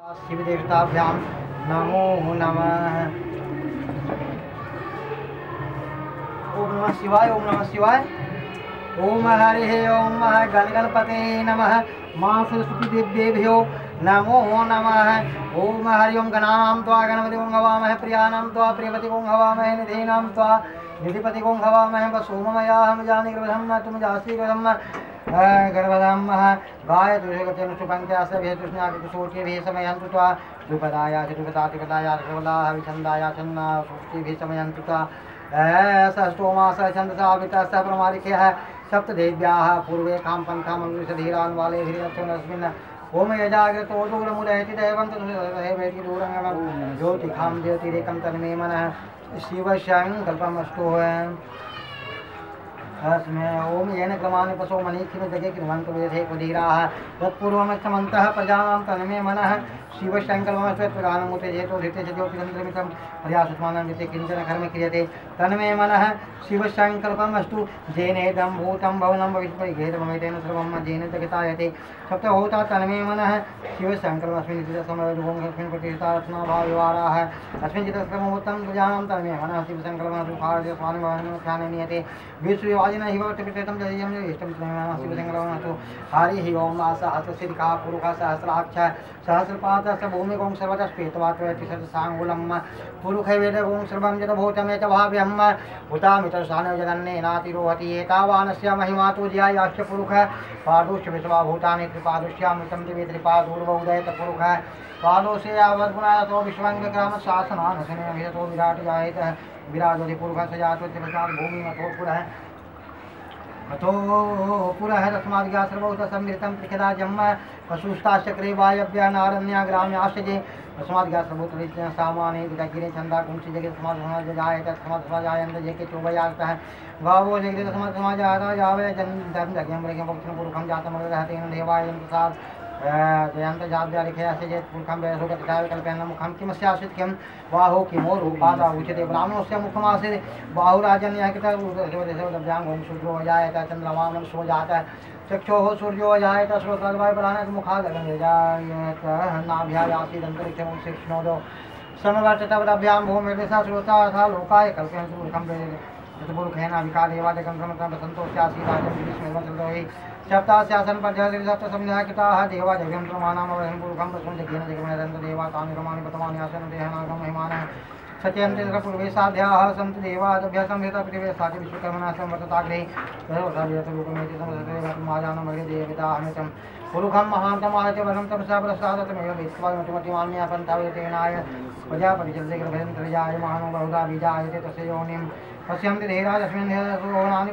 शिवदेवताभ्यां नमो नमः। ओम नमः शिवाय, ओम नमः शिवाय। ओम हरि, ओम गणगणपते नमः। माँ सरस्वती देव्येभ्यो नमो नमः। ओम हरि, ओम गणानां त्वा गणपति ओं हवामहे प्रियाणां त्वा, प्रियपति ओं हवामहे निधीनां त्वा, निधिपति ओं हवामहे वसोममयाहं जानि गृहं तुम जासि गृहं गर्भधाम गाय भेतुष्ण्याकुशोचिभिः समयन्तु त्वा विछन्दाया, छन्ना सूचिभिः समयन्तु त्वा कां पन्थामनुषधीरान् वाले ओम यजाग्रतो दूरमुदयति दैवं तदेवेति दूरङ्गमं ज्योतिखां अस्में ओम येन क्रमाणि पशो मनीखिन जगे कृमन्त वेधे कुधीराः तत्पूर्वमक्षमन्तः प्रजानां तन्मे मनः। शिवशङ्करमस्वत्प्रधानमुते जेतो धृते च ज्योतिरन्त्रमितं पर्यासुष्मानं विते किंचन कर्म क्रियते। तन्मे मनः शिवसङ्कल्पमस्तु जेनेदं भूतं भवनं भविष्यभेदममितेन सर्वं जेन जगतायते। सप्तभूता तन्मे मनः शिवशङ्करमस्मिन् चितसमस्मिन् प्रतिष्ठारत्नाभाव्यवहाराः अस्मिन् चितक्रमोत्तं प्रजानां तन्मे मनः शिवसङ्कल्पमस्तु भारतीय स्वामिभावनं ध्याने विश्वविभाजन हिवटपिटेतं जयं इष्टं तन्मे शिवसङ्कल्पमस्तु हरिः ओं सहस्रशिखा पुरुषः सहस्राक्ष सहस्रपाद स भूमिगों सर्वतः श्वेतवात्वतिशतसाङ्गुलं पुरुषै वेदगों सर्वं जतभूतमे च भाव्यं हुतामितस्थाने जगन्नेनातिरोहति एतावानस्य महिमा तु ज्यायाश्च पुरुषः पादुश्च विश्वाभूतानि त्रिपादुष्यामृतं दिवे त्रिपादूर्वोदयत पुरुषः पादोषे यावद्गुणायतो विश्वङ्गग्रामशासनानशनेभितो विराट जायतः। विराजोधि पुरुषः स प्रसाद भूमिमथो पुरः अथो पुरः तस्माद्या सर्वौतसमृतं त्रिखदा जन्म पशुष्टाश्चक्रे वायव्यानारण्या ग्राम्याश्चजे तस्माद्या सर्वोत्तरीत्य सामाने विदगिरे छन्दा कुंसि जगे समाज समाज जायत समाज समाज जायन्त गावो जगते तस्मात् समाज जावे जन धर्म जगेम रेखे पक्षं पुरुषं जातमर देवाय प्रसाद जयंत जाव्यारिखयास्य चेत् पुरुखं वयसुगतिकाय कल्पयन्न मुखं किमस्यासीत् किं बाहो किमो रूपादा उच्यते ब्राह्मणस्य मुखमासीत् बाहुराजन्यकृतभ्यां ओं सूर्यो जायत चन्द्रमानं सो जातः चक्षोः सूर्यो श्रोता अथा लोकाय कल्पयन्तु मूर्खं पुरुखेन अभिकादेवादिकं समर्थं सन्तोष्यासि राजं विष्णुमेव चन्द्रोहि सप्तास्यासन पद्यसप्तसंध्याकृताः देवा जगं प्रमाणामवहं पुरुखं प्रसुं जगेन जगमनदन्तदेवा तानि रमाणि पतमानि आसन देहनागं महिमानः सत्यन्ते तत्र पूर्वे साध्याः सन्तु देवादभ्यसं यथा पृथिवे साति विश्वकर्मणा संवर्तताग्रे तथोपमेति संसदेवमाजानमग्रे देवताहमितं पुरुखं महान्तमायच वरं तपसा प्रसादतमेव विश्वा मतिमतिमान्या पन्थावेतेनाय प्रजापतिचन्द्रग्रभयन्तर्याय महानो बहुधा बीजायते तस्य योनिं पश्यन्ति धीराजस्मिन् हेतसुभवनानि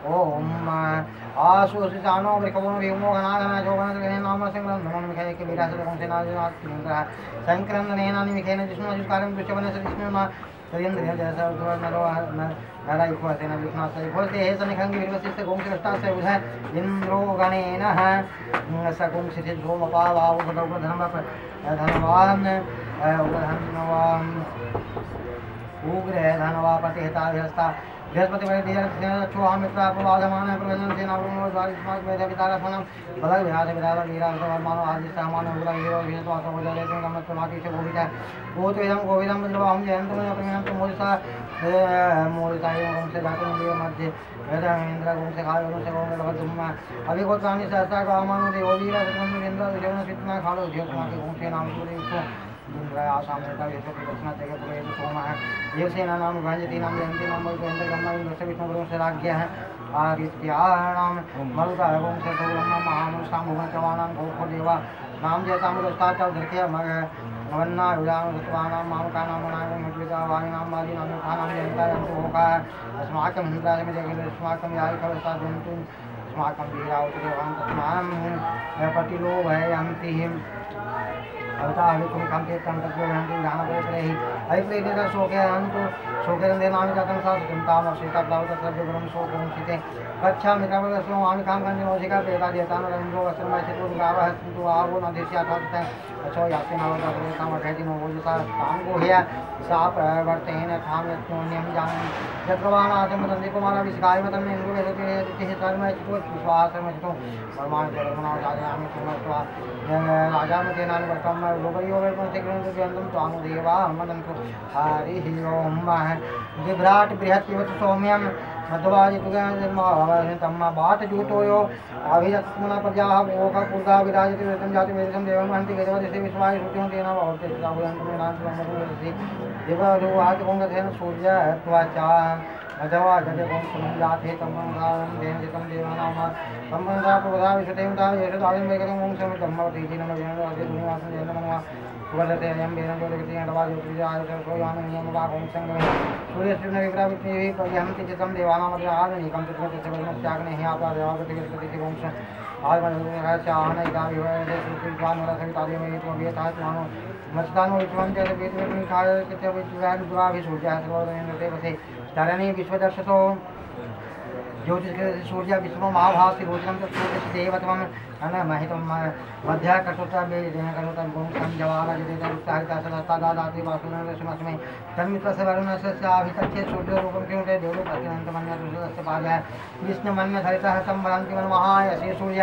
ओम आशुषानो वृकवो भीमो घनाघना जोगन नाम सिंहं नमो मिखाय के विरास लोकं सेनाजनात् किंद्र संक्रमणेनानि मिखेन जिष्णु जिष्कारं दृश्यवने सदिष्णु सरिन्द्रिय जैसा नरो नरा इखो सेना विष्णु से इखो से हे सनिखंग विरवसित गों श्रेष्ठा से उधर इंद्रो गणेन सकुं सिद्धि धूम पावाव सदौ धर्म धनवान धनवान उग्र धनवापति हिताभिहस्ता बृहस्पति हम मित्र अपवादमान प्रवचन सेना द्वार समाज में बलग विहार विदार वीरा मानो आदि सहमान उग्र हीरो विजय तो आसो बजा लेते हैं गमत माटी से गोविता वो तो गोविदम जब हम जयंत में अपने तो मोदिसा मोदिसा एवं से जाते हैं मध्य, वेदा इंद्र गुण से खाए गुण से गोविंद भगत तुम अभी को प्राणी सहसा का अमानु देव, वीरा सतम इंद्र विजय कितना खालो देव के गुण से नाम सूर्य है। राज्य है। से तो ब्रह्मा महानुष्ठाम भुवन चवाणाम गोखो देवा। नाम जयता मुदस्ता चौ धृत्य मग वन्ना विदाम सत्वानाम मामकानाम नाम मद्विता वायुनाम वादी नाम खानाम जयंता यंतु होका अस्माकं हिंद्राय में देखे अस्माकं याय कवस्ता जंतु अस्माकं वीरा, उतरे वहं तस्माम। भयंति अवता हवि कुम काम के तम तक हम के गाना पे करे ही। आई प्रे दे सो के हम तो सो के दे नाम का तम सा चिंता म सीता ब्लाव तक सब ब्रह्म सो को सीते। कच्छा मिता बल सो आम काम करने हो जिका बेटा देता न रंगो असर में से तो गावा है तो आवो न देसिया था तक अच्छा याते ना होता तो काम कहती न वो जो सा काम को है साप वर्ते हैं ठाम नियम जान। चक्रवाण आदम तंदे को मारा विस्काय मतम में इनको वैसे के सर में तो विश्वास में तो जाने तो राजामतेनानि वर्तम लोकयोगे पंचग्रंथ ग्रंथम स्वामुदेवा मदन्तु हरिः ओं विभ्राट् बृहत्पिबतु सौम्यं मध्वाजितुगन्धर्मावाहन्तम् बाटजूतोयो अभिजत्मना प्रजाः ओकपूर्धा विराजति वेदं जाति वेदं देवं हन्ति गजवदस्य विश्वाय श्रुतिं तेन भवति साहुयन्तमेनान्तमधुरसि दिवरुवाचकोङ्गतेन सूर्य त्वचा अजवा जगे ओम सुमंजाते तम्बंधारं देन जितं देवानाम तम्बंधा प्रभुधा विशतेमता यशदाविं वैकतं ओम सम धम्मवती जिनं वेन अजे दुनिवासं जन मनवा सुवर्धते अयं वेन जो जगति अटवा ज्योतिजा आयुषो यानं नियम वा ओम संगमे सूर्यस्य विप्रावित्ति पर्यन्ति चितं देवानाम। आदनिकं चित्रस्य वर्णस्याग्ने हि आपा देवागति विस्पति ओम आज मैं चाहन इदा विवरण सुखी ज्ञान वाला सभी तालियों में तो भी था तो मस्तानो विश्वम जैसे वेद में विद्वान दुआ भी सूर्य है सर्वोदय बसे। तरणी विश्वदर्शतो ज्योतिष सूर्य विश्व महाभास रोचन तो सूर्य देवतम है महितम मध्य कटोता कटोता जदे उत्साहिता सदता दादाति वासुन रश्मस में तन्मित्र से वरुण से अभितच्चे सूर्य, रूपम, के उठे देवो पाद है। विष्णु मन्य, धरिता तम बलंति मन महाय सूर्य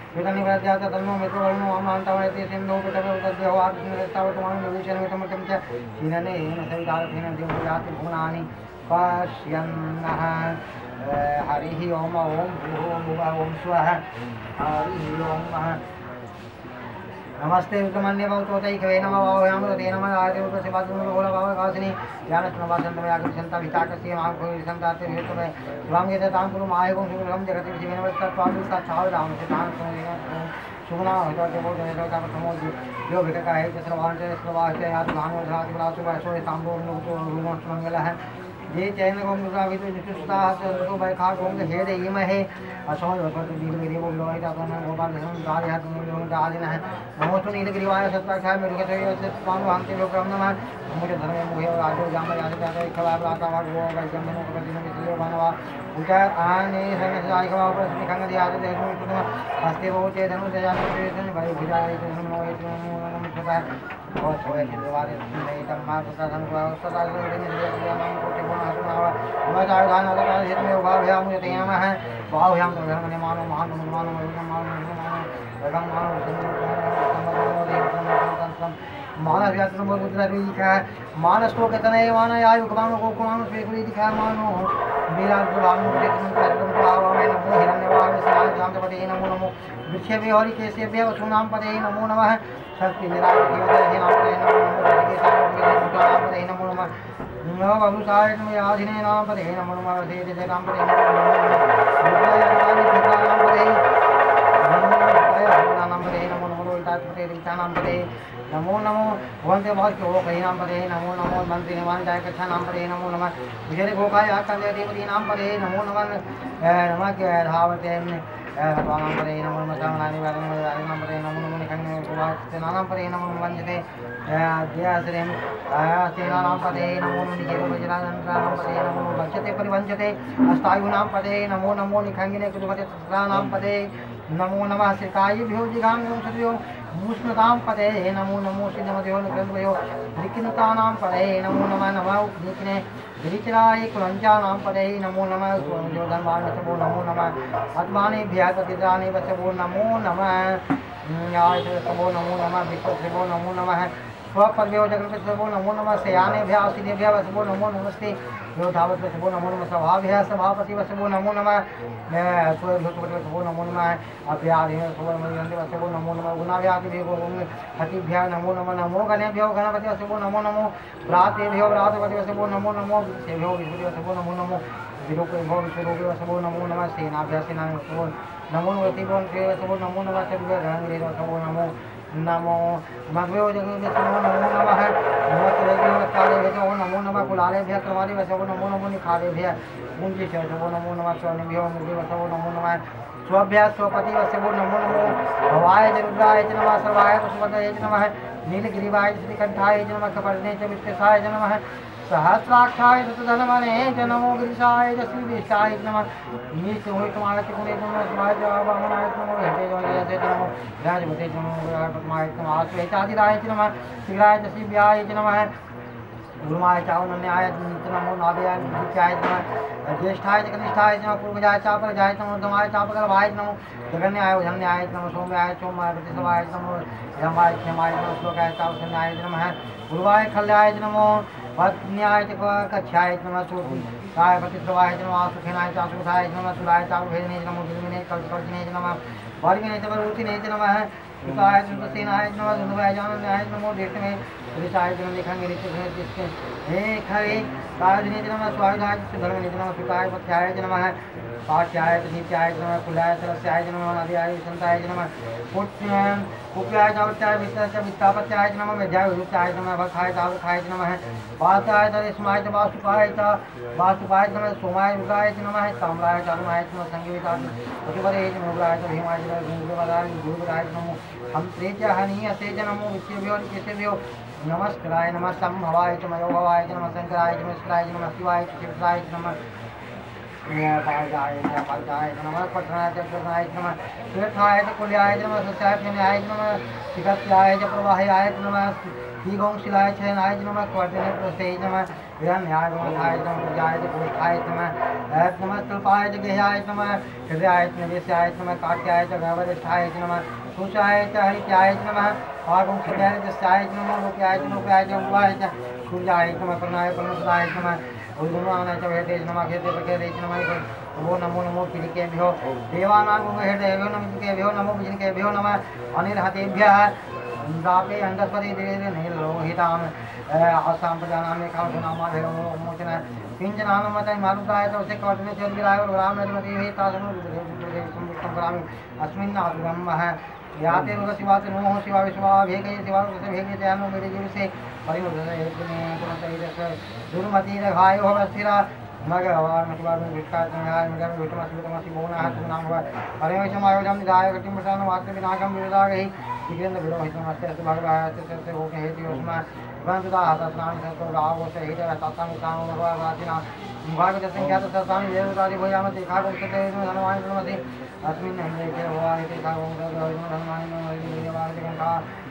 वितनिव्रत्यात तन्नो मित्रवर्णो अमान्तवयति सिन्धो ओम ओम भूः ओम स्वः हरिः ओम नमस्ते विक्रमण्य भवतोतैकवे नम वाहयाम ते नम आदेव शिवात्मन गोल भावकासिनी ज्ञानस्नवासन्त में आगम संता विचाकस्य माँ को संताते हेतु में शिवाम के तां कुरु माहे को सुरम जगति विवेन स्वामी सा छाव राम से तां सुगुणा होता के बोल रहे का प्रथमो जो विकका है जसरवान से प्रवाह से याद भान और रात बड़ा सुबह है ये चैन को मुद्रा भी तो निष्ठा से तो भाई खा को हे रे ये है असो जो तो दी मेरी वो लोई दा तो गोपाल धन दाल हाथ में लोग दा दिन है नमो तो तो मुझे धर्म में मुझे आजो जाम जाने का तो खवा प्राता वा वो भाई जम में को दिन में इसलिए बनवा पूजा आने संग से आई खवा पर निखंग दिया दे तो हस्ते है तो हम वो इतना नम को को को के मानस है मानस नहीं माना आयु कमानो को मानो मेरा के को पते नमो नमो वृक्ष भी हरि केसे भी वसुनाम पते नमो नमः शक्ति निराय देवता नाम नमो पते नमो नमः नमो बहुसाय नमो नाम नमो नमः से जय नमो नमः नाम भवन्ते बहुत के हो कही नाम पदे नमो नमो मंत्री निवान जाय कच्छा नाम पदे नमो नमः विजय गोकाय आकंदे देवती नाम पदे नमो नमः नमः के धावते भगवानां पदे नमो नमः सामनानि नाम नमो पदे नमो पदे नमो नमो निखेरो वज्रानां पदे नमो भक्षते परिवञ्चते अस्तायुनां पदे नमो नमो निखंगिने कुलपते पदे नमो नमः श्रीकायिभ्यो सद्यो मूष्णतां पदे नमो नमो श्रीनमदेव लिखिनतानां पदे नमो नम नमः उपनिखिने गिरिचराय कुलञ्चानां नमो नमः जोधन्वानसभो नमो नम आत्मानेभ्यः प्रतिदाने वसभो नमो नम याय नमो नमः विश्वश्रिभो नमो नमः जगन्पतिभो नमो नमः शयानेभ्य आसीनेभ्य वसभो नमो नमस्ते यो धावत वसभो नमो नमः सभाभ्य सभापति वसभो नमो नमः वसभो नमो नमः अभ्याधि वसभो नमो नमः गुणाभ्यादिभ्यो हतिभ्य नमो नमः नमो गणेभ्यो गणपति वसभो नमो नमो भ्रातेभ्यो भ्रातपति वसभो नमो नमो सेभ्यो विभूति वसभो नमो नमो विरूप भो विश्वरूप सबो नमो नमः सेनाभ्यासेना सबो नमो नमो सबो नमो नमः नमो नमो जगो नमो। नमः नमो तेजो काले भेजो नमो नमः कुलाले भ्य नमो नमो निखाले भ्य मुंजी से सबो नमो नमः स्वर्ण भ्यो मुंजी नमो नमः स्वभ्य स्वपति वसो नमो नमो भवाय रुद्राय च नमः सर्वाय पुष्पदय च नमः नीलगिरिवाय श्रीकंठाय च नमः कपर्णे च विष्णुसाय च नमः सहस्राक्षाय धनमने च नमो गिरिशाय च श्रीविशाय नमः नीच मोहित मानस गुणे स्वाय च वामनाय नमो हटे ज्येष्ठाय च कनिष्ठाय च नमः। पूर्वजाय चापरजाय नमो दमाय चापकलभाय नमो। जगन्याय धन्याय नमो। सोम्याय चोमाय प्रतिसवाय नमो। यमाय क्षमाय नमो। श्लोकाय चावसन्याय नमः। गुरुवाय खल्याय नमो। पत्न्याय कक्षाय नमः। सूर्याय प्रतिश्रवाय नमः, सुखेनाय च सुखाय नमः सुराय च भेदने नमो कल्प कल्पकल्पने नमः वर्गिने च वरुतिने नमः सुखाय सुसेनाय नमः सुनवाय जानन्याय नमो देशमे ऋषाय च लिखांगे ऋषि जिसके हे खरे काजने च नमः स्वायुधाय च धर्मने च नमः सुखाय पथ्याय च नमः। पाठ्याय च नित्याय च नमः कुलाय सरस्याय च नमः नद्याय संताय च नमः पुट्य कुप्याय च वत्याय वित्त च वित्तापत्याय च नमः विद्याय विरुक्ताय च नमः भखाय च आवखाय च नमः वाताय च स्माय च वास्तुपाय च वास्तुपाय च नमः सोमाय रुगाय च नमः ताम्राय च अनुमाय च नमः संगीताय पतिपदे च मुग्राय च भीमाय च गुरुवराय गुरुवराय च नमो हम त्रे च हनीय से च नमो विश्वेभ्यो केशेभ्यो नमस्काराय नमः संभवाय च मयो भवाय च नमः शंकराय च नमः शिवाय च नमः श्रीगों शिलाय च नाय च नमः क्वर्तने प्रस्ते नमः हिरण्याय च प्रजाय च गोष्ठाय नमः नमः कल्पाय च गेहाय नमः हृदयाय निवेशाय नमः काट्याय गवरिष्ठाय नमः सुचाय च हरित्याय नमः पागुं शिलाय च स्याय च नमः लोक्याय उपाय च सूर्याय नमः प्रणाय प्रणुसदाय च नमः च वेदे नमः नमः नमो नमो नमो पिलिकेभ्यो देवानां हेतेभ्यो नमिकेभ्यो नमो विजनकेभ्यो नमः अनिर्हतेभ्यः दापे अंडस्पति देवे तो हे तासनु संग्रामी अस्मिन् आदुरम है याते रुग शिवाते नमो शिवा विश्वा भेगे शिवा से भेगे जयानो मेरे जीव से परिवर्तन एक ने तुम सही दुर्मति रखाय हो स्थिरा भगवान मतिवार में मगर विष्णु मसी तमसी मोहन है तुम नाम हुआ परमेश्वर आयोजन निदाय गतिम प्रसाद वाक्य विनाशम विरोधा गई विकेंद्र विरोहित नमस्ते भगवान से हो के हेतु उसमें बंधुदा हाथ स्नान से तो राव से हित तत्ता मितान भगवान रातिना भागवत संख्यात सत्सामी देवतादि भयाम देखा को से हनुमान नमसी अस्मिन् हृदय के हुआ देखा को हनुमान नमसी